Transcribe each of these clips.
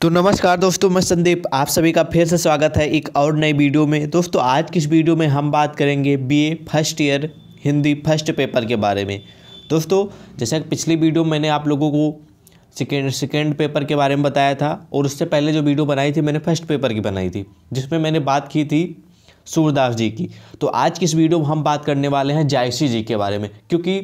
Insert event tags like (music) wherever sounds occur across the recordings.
तो नमस्कार दोस्तों, मैं संदीप, आप सभी का फिर से स्वागत है एक और नई वीडियो में। दोस्तों, आज की इस वीडियो में हम बात करेंगे BA first year Hindi first paper के बारे में। दोस्तों, जैसा कि पिछली वीडियो मैंने आप लोगों को सेकेंड सेकेंड पेपर के बारे में बताया था, और उससे पहले जो वीडियो बनाई थी, मैंने फ़र्स्ट पेपर की बनाई थी, जिसमें मैंने बात की थी सूरदास जी की। तो आज की इस वीडियो में हम बात करने वाले हैं जायसी जी के बारे में, क्योंकि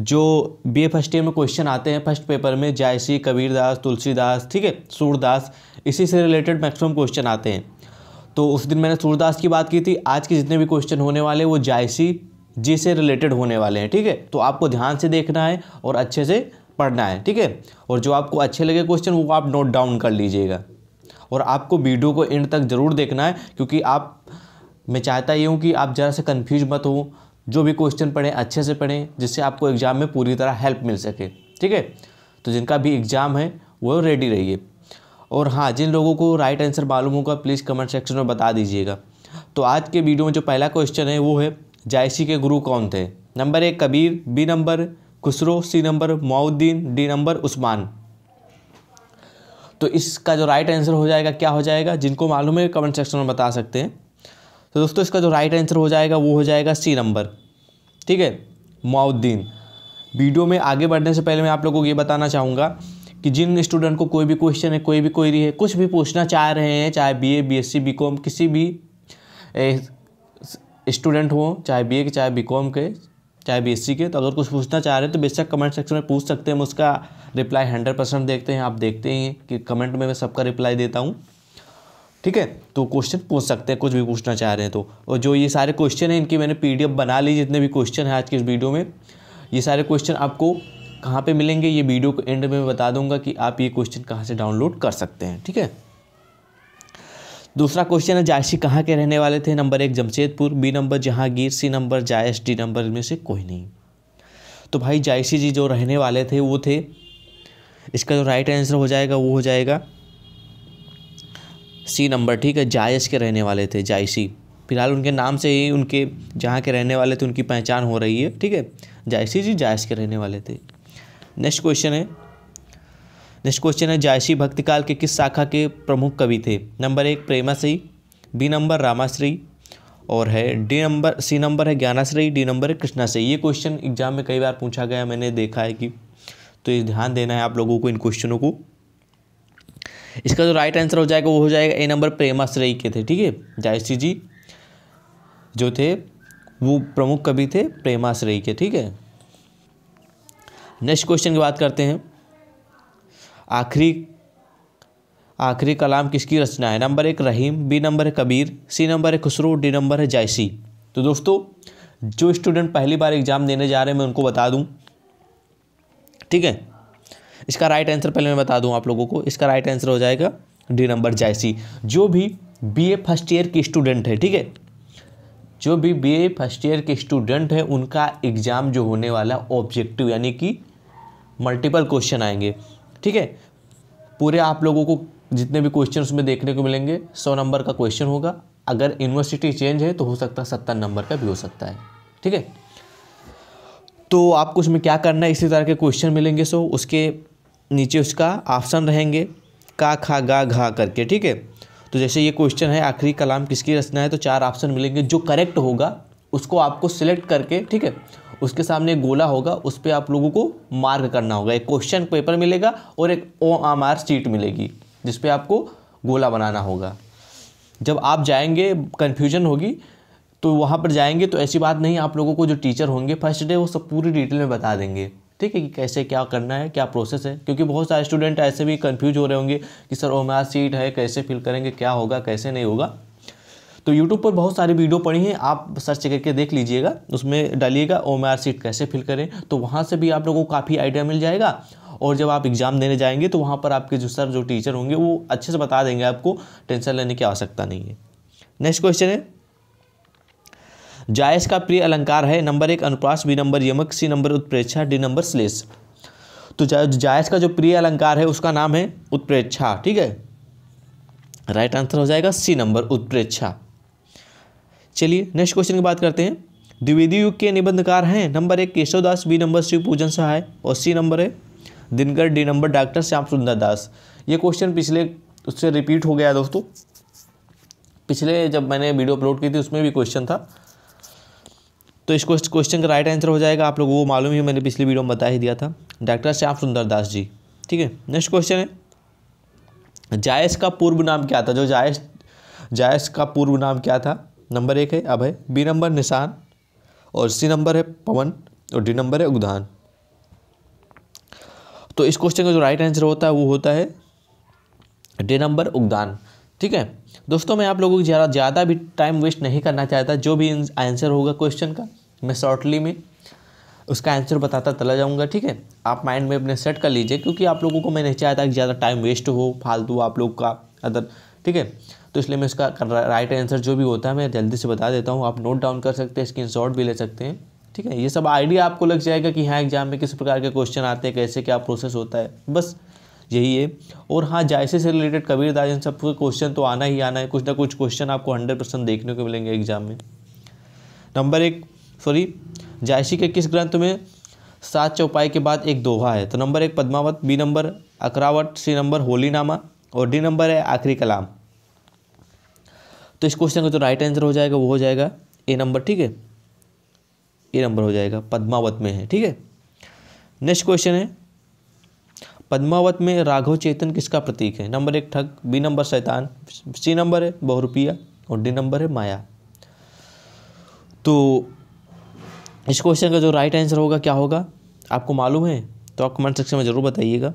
जो बी ए फ़र्स्ट ईयर में क्वेश्चन आते हैं फ़र्स्ट पेपर में जायसी कबीरदास, तुलसीदास, ठीक है, सूरदास, इसी से रिलेटेड मैक्सिमम क्वेश्चन आते हैं। तो उस दिन मैंने सूरदास की बात की थी, आज के जितने भी क्वेश्चन होने वाले वो जायसी जी से रिलेटेड होने वाले हैं, ठीक है। तो आपको ध्यान से देखना है और अच्छे से पढ़ना है, ठीक है। और जो आपको अच्छे लगे क्वेश्चन वो आप नोट डाउन कर लीजिएगा। और आपको वीडियो को एंड तक ज़रूर देखना है, क्योंकि आप, मैं चाहता ये हूँ कि आप ज़रा से कन्फ्यूज़ मत हो जो भी क्वेश्चन पढ़ें, अच्छे से पढ़ें, जिससे आपको एग्ज़ाम में पूरी तरह हेल्प मिल सके। ठीक है? तो जिनका भी एग्ज़ाम है, वो रेडी रहिए। और हाँ जिन लोगों को राइट आंसर मालूम होगा प्लीज़ कमेंट सेक्शन में बता दीजिएगा। तो आज के वीडियो में जो पहला क्वेश्चन है, वो है जायसी के गुरु कौन थे? नंबर एक, Kabir B number Khusro C नंबर मऊद्दीन डी नंबर उस्मान। तो इसका जो राइट आंसर हो जाएगा, क्या हो जाएगा? जिनको मालूम है कमेंट सेक्शन में बता सकते हैं। तो दोस्तों, इसका जो राइट आंसर हो जाएगा, वो हो जाएगा सी नंबर ठीक है? मुआउद्दीन. वीडियो में आगे बढ़ने से पहले मैं आप लोगों को ये बताना चाहूँगा कि जिन स्टूडेंट को कोई भी क्वेश्चन है, कोई भी क्वेरी है, कुछ भी पूछना चाह रहे हैं, चाहे B A B S C B com किसी भी स्टूडेंट हो, चाहे बी ए के, चाहे बी कॉम के, चाहे बी एस सी के तो अगर कुछ पूछना चाह रहे हैं तो बेशक कमेंट सेक्शन में पूछ सकते हैं, हम उसका रिप्लाई हंड्रेड परसेंट देखते हैं, आप देखते हैं कि कमेंट में मैं सबका रिप्लाई देता हूँ। ठीक है? तो क्वेश्चन पूछ सकते हैं, कुछ भी पूछना चाह रहे हैं तो। और जो ये सारे क्वेश्चन हैं, इनकी मैंने पीडीएफ बना ली, जितने भी क्वेश्चन हैं आज के इस वीडियो में। ये सारे क्वेश्चन आपको कहाँ पे मिलेंगे? ये वीडियो को एंड में बता दूँगा कि आप ये क्वेश्चन कहाँ से डाउनलोड कर सकते हैं, ठीक है? दूसरा क्वेश्चन है, जायसी कहाँ के रहने वाले थे? नंबर एक, Jamshedpur. B number Jahangir. C number Jais. D number में से कोई नहीं। तो भाई, जायसी जी जो रहने वाले थे, वो थे। इसका जो राइट आंसर हो जाएगा, वो हो जाएगा सी नंबर ठीक है? जायस के रहने वाले थे जायसी फ़िलहाल उनके नाम से ही उनके जहाँ के रहने वाले थे, उनकी पहचान हो रही है, ठीक है? जायसी जी जायस के रहने वाले थे। नेक्स्ट क्वेश्चन है। नेक्स्ट क्वेश्चन है जायसी भक्तिकाल के किस शाखा के प्रमुख कवि थे? नंबर एक, प्रेमाश्री। B number रामाश्री। और है डी नंबर सी नंबर है, ज्ञानाश्री। डी नंबर है, कृष्णाश्री। ये क्वेश्चन एग्ज़ाम में कई बार पूछा गया, मैंने देखा है कि तो ये ध्यान देना है आप लोगों को इन क्वेश्चनों को। इसका जो राइट आंसर हो जाएगा, वो हो जाएगा ए नंबर प्रेमाश्रय के थे, ठीक है? जायसी जी जो थे, वो प्रमुख कवि थे प्रेमाश्रय के, ठीक है? नेक्स्ट क्वेश्चन की बात करते हैं। आखिरी आखिरी कलाम किसकी रचना है? नंबर एक रहीम बी नंबर है कबीर सी नंबर है खुसरो डी नंबर है जायसी। तो दोस्तों, जो स्टूडेंट पहली बार एग्ज़ाम देने जा रहे हैं, मैं उनको बता दूँ, ठीक है? इसका राइट आंसर पहले मैं बता दूँ आप लोगों को। इसका राइट आंसर हो जाएगा डी नंबर जायसी जो भी बीए फ़र्स्ट ईयर की स्टूडेंट है, ठीक है? जो भी बीए फ़र्स्ट ईयर के स्टूडेंट है, उनका एग्ज़ाम जो होने वाला ऑब्जेक्टिव यानी कि मल्टीपल क्वेश्चन आएँगे। ठीक है? पूरे आप लोगों को जितने भी क्वेश्चन उसमें देखने को मिलेंगे, सौ नंबर का क्वेश्चन होगा। अगर यूनिवर्सिटी चेंज है तो हो सकता है सत्तर नंबर का भी हो सकता है। ठीक है? तो आपको उसमें क्या करना है? इसी तरह के क्वेश्चन मिलेंगे सो, उसके नीचे उसका ऑप्शन रहेंगे, का, खा, गा, घा करके, ठीक है? तो जैसे ये क्वेश्चन है, आखिरी कलाम किसकी रचना है तो चार ऑप्शन मिलेंगे। जो करेक्ट होगा, उसको आपको सिलेक्ट करके, ठीक है? उसके सामने एक गोला होगा, उस पर आप लोगों को मार्क करना होगा। एक क्वेश्चन पेपर मिलेगा और एक ओ आम आर सीट मिलेगी, जिस पे आपको गोला बनाना होगा। जब आप जाएँगे कन्फ्यूज़न होगी तो वहाँ पर जाएँगे तो ऐसी बात नहीं, आप लोगों को जो टीचर होंगे फ़र्स्ट डे वो सब पूरी डिटेल में बता देंगे। ठीक है कि कैसे क्या करना है, क्या प्रोसेस है? क्योंकि बहुत सारे स्टूडेंट ऐसे भी कंफ्यूज हो रहे होंगे कि सर ओमार सीट है, कैसे फिल करेंगे, क्या होगा, कैसे नहीं होगा? तो यूट्यूब पर बहुत सारी वीडियो पड़ी हैं, आप सर्च करके देख लीजिएगा, उसमें डालिएगा ओम सीट कैसे फिल करें? तो वहाँ से भी आप लोगों को काफ़ी आइडिया मिल जाएगा और जब आप एग्ज़ाम देने जाएँगे तो वहाँ पर आपके जो सर, जो टीचर होंगे, वो अच्छे से बता देंगे आपको टेंशन लेने की आवश्यकता नहीं है। नेक्स्ट क्वेश्चन है। जायस का प्रिय अलंकार है, नंबर एक अनुप्रास, बी नंबर यमक, सी नंबर उत्प्रेक्षा, डी नंबर श्लेष। तो जायस का जो प्रिय अलंकार है, उसका नाम है उत्प्रेक्षा, ठीक है? राइट आंसर हो जाएगा सी नंबर उत्प्रेक्षा। चलिए नेक्स्ट क्वेश्चन की बात करते हैं। द्विवेदी युग के निबंधकार हैं, नंबर एक केशवदास, बी नंबर शिव पूजन सहाय, और सी नंबर है Dinkar, D number doctor Shyam Sundar Das. ये क्वेश्चन पिछले, उससे रिपीट हो गया दोस्तों। पिछले जब मैंने वीडियो अपलोड की थी, उसमें भी क्वेश्चन था। तो इस क्वेश्चन का राइट आंसर हो जाएगा। आप लोगों को मालूम ही मैंने पिछली वीडियो में बता ही दिया था। डॉक्टर श्याम सुंदर दास जी, ठीक है? नेक्स्ट क्वेश्चन है। जायस का पूर्व नाम क्या था? जो जायस जायस का पूर्व नाम क्या था? नंबर एक है अभय बी नंबर निशान और सी नंबर है पवन और डी नंबर है उद्धान तो इस क्वेश्चन का जो राइट आंसर होता है, वो होता है डी नंबर उद्दान ठीक है? दोस्तों, मैं आप लोगों को ज़्यादा ज़्यादा भी टाइम वेस्ट नहीं करना चाहता। जो भी आंसर होगा क्वेश्चन का, मैं शॉर्टली में उसका आंसर बताता चला जाऊँगा, ठीक है? आप माइंड में अपने सेट कर लीजिए, क्योंकि आप लोगों को मैं नहीं चाहता कि ज़्यादा टाइम वेस्ट हो, फालतू आप लोग का, अदर, ठीक है? तो इसलिए मैं इसका राइट आंसर जो भी होता है, मैं जल्दी से बता देता हूँ। आप नोट डाउन कर सकते हैं स्क्रीन भी ले सकते हैं, ठीक है? ये सब आइडिया आपको लग जाएगा कि हाँ एग्ज़ाम में किस प्रकार के क्वेश्चन आते हैं, कैसे क्या प्रोसेस होता है, बस। यही है। और हाँ जायसे से रिलेटेड कबीर दास इन सब क्वेश्चन तो आना ही आना है। कुछ ना कुछ क्वेश्चन आपको हंड्रेड परसेंट देखने को मिलेंगे एग्ज़ाम में। नंबर एक सॉरी जायसी के किस ग्रंथ में सात चौपाई के बाद एक दोहा है? तो नंबर एक, पद्मावत बी नंबर अकरावट सी नंबर होली नामा और डी नंबर है आखिरी कलाम। तो इस क्वेश्चन का जो राइट आंसर हो जाएगा, वो हो जाएगा ए नंबर ठीक है? ए नंबर हो जाएगा, पद्मावत में है, ठीक है? नेक्स्ट क्वेश्चन है पद्मावत में राघव चेतन किसका प्रतीक है? नंबर एक ठग बी नंबर शैतान सी नंबर है बहुरुपिया और डी नंबर है माया। तो इस क्वेश्चन का जो राइट आंसर होगा क्या होगा? आपको मालूम है? तो आप कमेंट सेक्शन में ज़रूर बताइएगा।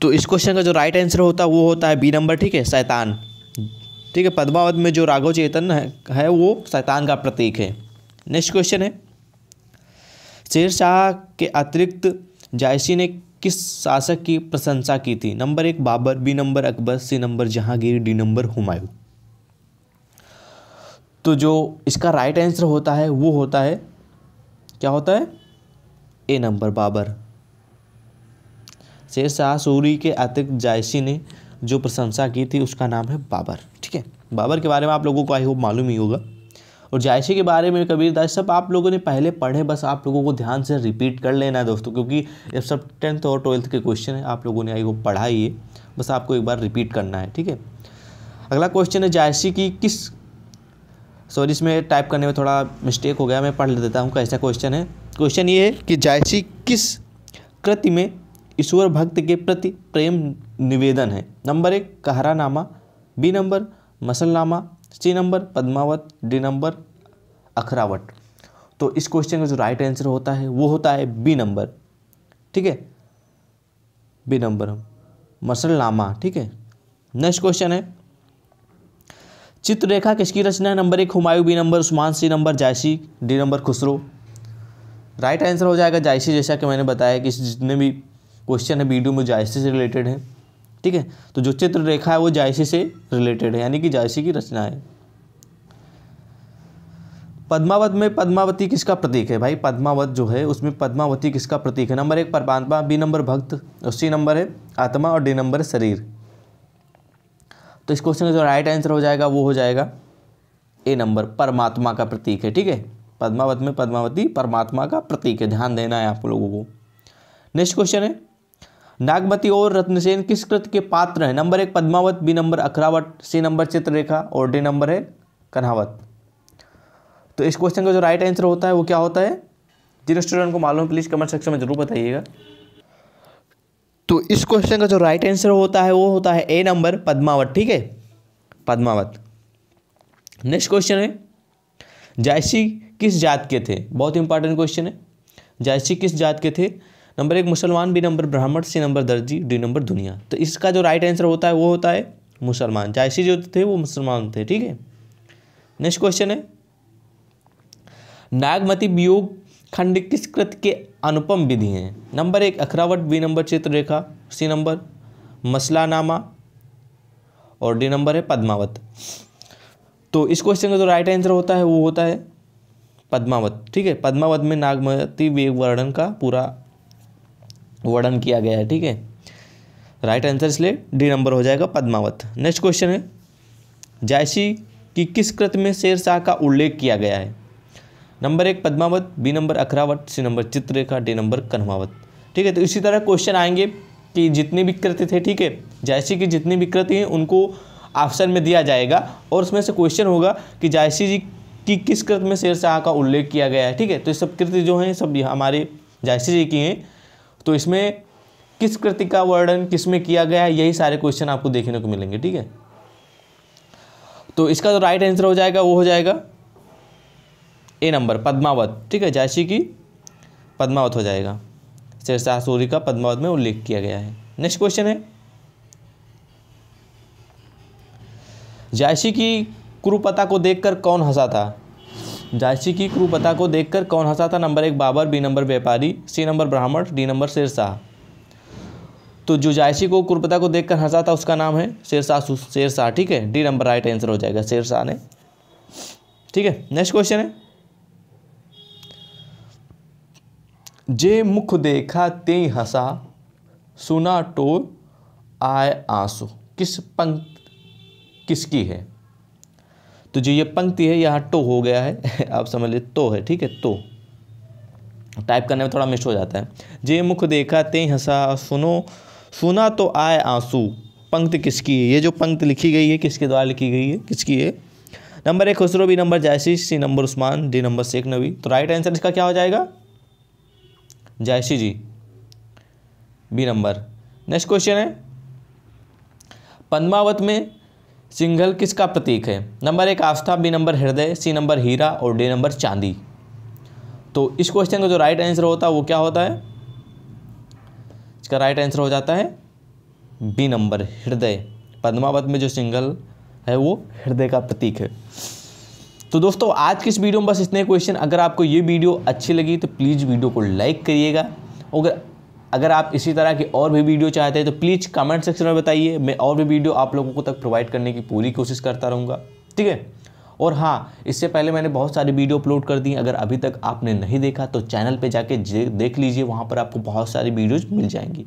तो इस क्वेश्चन का जो राइट आंसर होता है वो होता है बी नंबर ठीक है? शैतान। ठीक है पद्मावत में जो राघव चेतन है, है वो शैतान का प्रतीक है। नेक्स्ट क्वेश्चन है। शेर शाह के अतिरिक्त जायसी ने किस शासक की प्रशंसा की थी? नंबर एक, Babur, B, number Akbar, C, number Jahangir, D, number Humayun. तो जो इसका राइट आंसर होता है, वो होता है, क्या होता है? ए नंबर, बाबर। शेर शाह सूरी के अतिरिक्त जायसी ने जो प्रशंसा की थी, उसका नाम है बाबर, ठीक है? बाबर के बारे में आप लोगों को आई होप मालूम ही होगा। और जायसी के बारे में कबीर दास, सब आप लोगों ने पहले पढ़े, बस आप लोगों को ध्यान से रिपीट कर लेना है दोस्तों, क्योंकि ये सब टेंथ और ट्वेल्थ के क्वेश्चन है, आप लोगों ने आई वो पढ़ा है बस आपको एक बार रिपीट करना है, ठीक है? अगला क्वेश्चन है जायसी की किस सॉरी इसमें टाइप करने में थोड़ा मिस्टेक हो गया, मैं पढ़ देता हूँ, कैसा क्वेश्चन है? क्वेश्चन ये है कि जायसी किस कृति में ईश्वर भक्त के प्रति प्रेम निवेदन है? नंबर एक Kahranama B number Masalanama C number, Padmavat, D number, अखरावट। तो इस क्वेश्चन का जो राइट आंसर होता है, वो होता है बी नंबर ठीक है? बी नंबर मसलनामा, ठीक है? नेक्स्ट क्वेश्चन है। चित्ररेखा किसकी रचना है? नंबर एक, Humayun B number Usman C number Jayasi D number Khusro. Right answer हो जाएगा जायसी जैसा कि मैंने बताया कि जितने भी क्वेश्चन है वीडियो में जायसी से रिलेटेड है। ठीक है? तो जो चित्र रेखा है वो जायसी से रिलेटेड है, यानी कि जायसी की रचना है। पद्मावत में पद्मावती किसका प्रतीक है भाई? पद्मावत जो है, उसमें पद्मावती किसका प्रतीक है? नंबर एक, परमात्मा, बी नंबर भक्त, और सी नंबर है आत्मा, और डी नंबर शरीर। तो इस क्वेश्चन का जो राइट आंसर हो जाएगा, वो हो जाएगा ए नंबर, परमात्मा का प्रतीक है, ठीक है? पद्मावत में पद्मावती, परमात्मा का प्रतीक है, ध्यान देना है आप लोगों को। नेक्स्ट क्वेश्चन है। नागमती और रत्नसेन किस कृत के पात्र हैं? नंबर एक Padmavat, B number अखरावट, C number Chitrarekha और डी नंबर है कन्हावत। तो इस क्वेश्चन का जो राइट आंसर होता है, वो क्या होता है? जिन स्टूडेंट को मालूम प्लीज़ कमेंट सेक्शन में ज़रूर बताइएगा। तो इस क्वेश्चन का जो राइट आंसर होता है, वो होता है ए नंबर पद्मावत, ठीक है? पद्मावत। नेक्स्ट क्वेश्चन है जायसी किस जात के थे? बहुत इंपॉर्टेंट क्वेश्चन है। जायसी किस जात के थे? नंबर एक, मुसलमान, बी नंबर ब्राह्मण, सी नंबर दर्जी, डी नंबर दुनिया। तो इसका जो राइट आंसर होता है, वो होता है मुसलमान। जायसी जो थे, वो मुसलमान थे, ठीक है? नेक्स्ट क्वेश्चन है। नागमती वियोग खंड किस कृत के अनुपम विधि हैं? नंबर एक, अखरावट, B number Chitrarekha, C number Masalanama, और डी नंबर है पद्मावत। तो इस क्वेश्चन का जो राइट आंसर होता है, वो होता है पद्मावत, ठीक है? पद्मावत में नागमती वेग वर्णन का पूरा वर्णन किया गया है, ठीक है? राइट आंसर इसलिए डी नंबर हो जाएगा पद्मावत। नेक्स्ट क्वेश्चन है। जायसी की किस कृत में शेर शाह का उल्लेख किया गया है? नंबर एक Padmavat B number अखरावत C number Chitrarekha D नंबर कन्हवावत ठीक है तो इसी तरह क्वेश्चन आएँगे कि जितनी भी कृति थे, ठीक है? जायसी की जितनी भी कृति हैं, उनको ऑप्शन में दिया जाएगा और उसमें से क्वेश्चन होगा कि जायसी जी की किस कृत में शेर शाह का उल्लेख किया गया है, ठीक है? तो ये सब कृति जो हैं, सब हमारे जायसी जी की हैं। तो इसमें किस कृति का वर्णन, किसमें किया गया है, यही सारे क्वेश्चन आपको देखने को मिलेंगे, ठीक है? तो इसका जो राइट आंसर हो जाएगा, वो हो जाएगा ए नंबर पद्मावत, ठीक है? जायसी की पद्मावत हो जाएगा। शेरशाह सूरी का पद्मावत में उल्लेख किया गया है। नेक्स्ट क्वेश्चन है। जायसी की कुरुपता को देखकर कौन हंसा था? जायसी की कुरुपता को देखकर कौन हंसा था नंबर एक बाबर, बी नंबर व्यापारी, सी नंबर ब्राह्मण, डी नंबर शेरशाह। तो जो जायसी को कुरुपता को देखकर हंसा था उसका नाम है शेरशाह शेरशाह, ठीक है? डी नंबर राइट आंसर हो जाएगा शेरशाह ने। ठीक है? नेक्स्ट क्वेश्चन है। जे मुख देखा ते हंसा, सुना तो आय आँसू। किस पंक्ति किसकी है? तो जो ये पंक्ति है, यहाँ टो हो गया है, (laughs) आप समझ लीजिए तो है, ठीक है तो। टाइप करने में थोड़ा मिस हो जाता है। जे मुख देखा ते हंसा, सुनो, सुना तो आए आँसू। पंक्ति किसकी है? ये जो पंक्ति लिखी गई है, किसके द्वारा लिखी गई है? किसकी है? नंबर एक, Khusro B number Jayasi C number Usman, D number Sheikh Nabi तो राइट आंसर इसका क्या हो जाएगा? Jayasi ji B number next question है। पद्मावत में सिंघल किसका प्रतीक है? नंबर एक आस्था, बी नंबर हृदय, सी नंबर हीरा और डी नंबर चांदी। तो इस क्वेश्चन का जो राइट आंसर होता है, वो क्या होता है? इसका राइट आंसर हो जाता है बी नंबर हृदय। पद्मावत में जो सिंगल है, वो हृदय का प्रतीक है। तो दोस्तों, आज की इस वीडियो में बस इतने क्वेश्चन अगर आपको ये वीडियो अच्छी लगी तो प्लीज़ वीडियो को लाइक करिएगा। अगर अगर आप इसी तरह की और भी वीडियो चाहते हैं तो प्लीज़ कमेंट सेक्शन में बताइए। मैं और भी वीडियो आप लोगों को तक प्रोवाइड करने की पूरी कोशिश करता रहूँगा। ठीक है? और हाँ इससे पहले मैंने बहुत सारी वीडियो अपलोड कर दी अगर अभी तक आपने नहीं देखा तो चैनल पे जाके देख लीजिए। वहाँ पर आपको बहुत सारी वीडियोज़ मिल जाएँगी।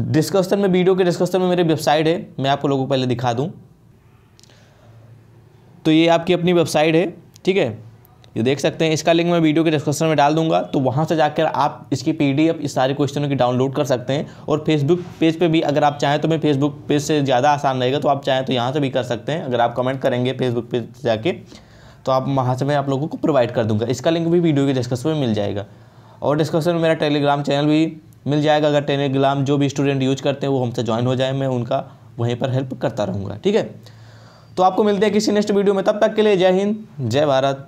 डिस्कशन में वीडियो के डिस्कशन में मेरी वेबसाइट है। मैं आपको लोगों को पहले दिखा दूँ। तो ये आपकी अपनी वेबसाइट है। ठीक है? ये देख सकते हैं, इसका लिंक मैं वीडियो के डिस्क्रिप्शन में डाल दूँगा। तो वहाँ से जाकर आप इसकी पीडीएफ इस सारे क्वेश्चनों की डाउनलोड कर सकते हैं। और फेसबुक पेज पे भी अगर आप चाहें तो मैं फेसबुक पेज से ज़्यादा आसान रहेगा तो आप चाहें तो यहाँ से भी कर सकते हैं। अगर आप कमेंट करेंगे फेसबुक पेज जाके तो आप वहाँ से मैं आप लोगों को प्रोवाइड कर दूँगा। इसका लिंक भी वीडियो के डिस्कशन में मिल जाएगा। और डिस्कशन में मेरा टेलीग्राम चैनल भी मिल जाएगा। अगर टेलीग्राम जो भी स्टूडेंट यूज़ करते हैं, वो हमसे ज्वाइन हो जाए, मैं उनका वहीं पर हेल्प करता रहूँगा। ठीक है? तो आपको मिलते हैं किसी नेक्स्ट वीडियो में। तब तक के लिए जय हिंद, जय भारत।